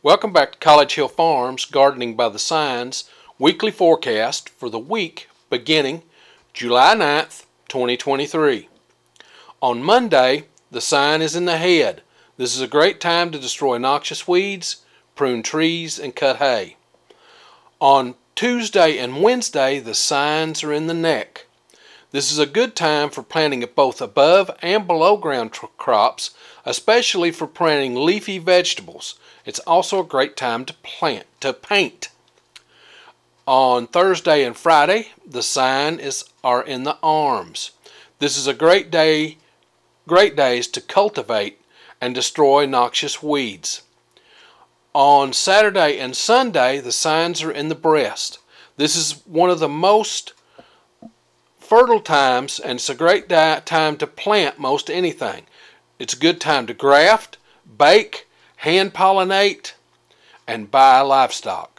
Welcome back to College Hill Farms Gardening by the Signs weekly forecast for the week beginning July 9th, 2023. On Monday, the sign is in the head. This is a great time to destroy noxious weeds, prune trees, and cut hay. On Tuesday and Wednesday, the signs are in the neck. This is a good time for planting both above and below ground crops, especially for planting leafy vegetables. It's also a great time to plant to paint. On Thursday and Friday, the sign is are in the arms. This is a great day great days to cultivate and destroy noxious weeds. On Saturday and Sunday, the signs are in the breast. This is one of the most fertile times, and it's a great time to plant most anything. It's a good time to graft, bake, hand pollinate, and buy livestock.